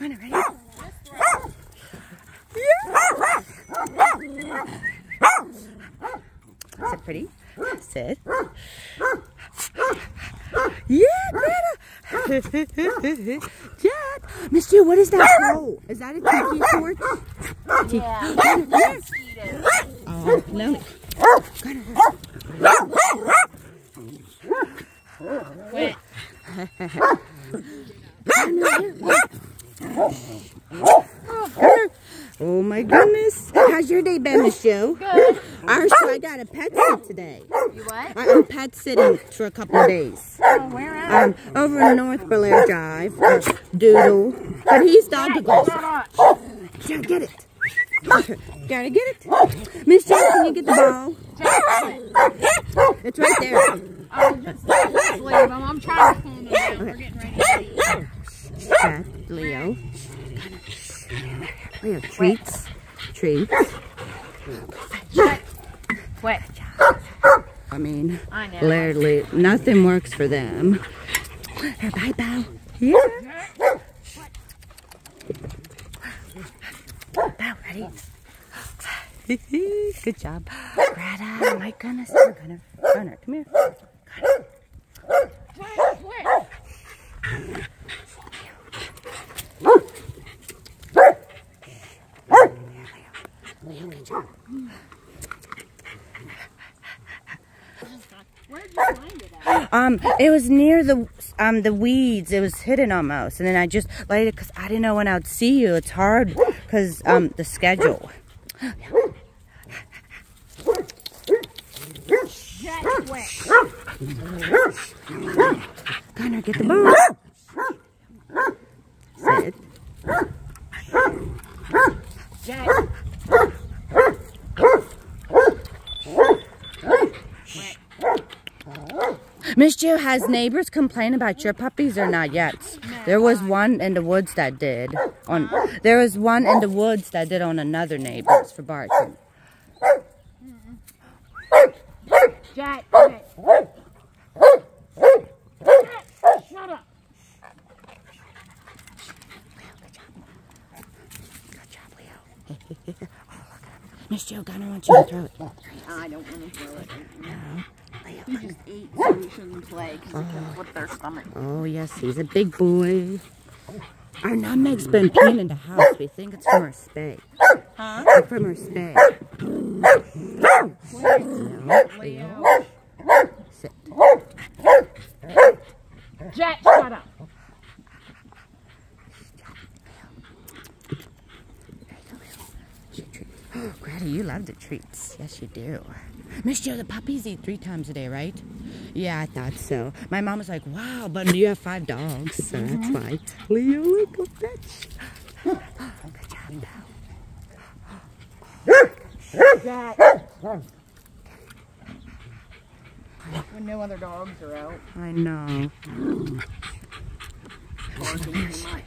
Gunner, ready? Is it pretty? Sit. Yeah, Greta. Jet. Miss Ju, what is that? Oh, is that a tiki torch? Yeah. Oh, no. Wait. Oh my goodness. How's your day been, Miss Joe? Good. Ours, I got a pet sit today. You what? I am pet sitting for a couple of days. Oh, where at? Um, over in North Belair Drive, uh, Doodle. But he's dog to go. Yeah, get it. Gotta get it. Miss Joe, can you get the ball? It's right there. Oh, just, just leave them. I'm trying to calm them down. We're getting ready. Cat, Leo. Leo, treats. Treats. Wait. I mean, I literally, nothing works for them. Here, bye, bow. Yeah. Bow, ready? Good job. Greta, my goodness. Gunner. Gunner, come here. Wait. Where'd you find it at? Um, it was near the um the weeds. It was hidden almost, and then I just laid it because I didn't know when I'd see you. It's hard because um the schedule. Gunner, get the ball. Sit. Miss Joe, has neighbors complained about your puppies or not yet? There was one in the woods that did. On there was one in the woods that did on another neighbor's for barking. Jet, jet. Shut up. Good job, Leo. oh, look at him. Miss Joe, Gunner wants you to throw it. I don't want to throw it. Leo, He just ate, so he shouldn't play because he can flip their stomach. Oh, yes, he's a big boy. Our nutmeg's been peeing in the house. We think it's from her spay. Huh? It's from her spay. Leo, Leo, sit. Jet, shut up. Greta, you love the treats. Yes, you do. Miss Joe, the puppies eat three times a day, right? Yeah, I thought so. My mom was like, wow, but you have five dogs, so that's mm-hmm. why. Leo, look at that. Good job, Jet. When no other dogs are out. I know. Barking too much.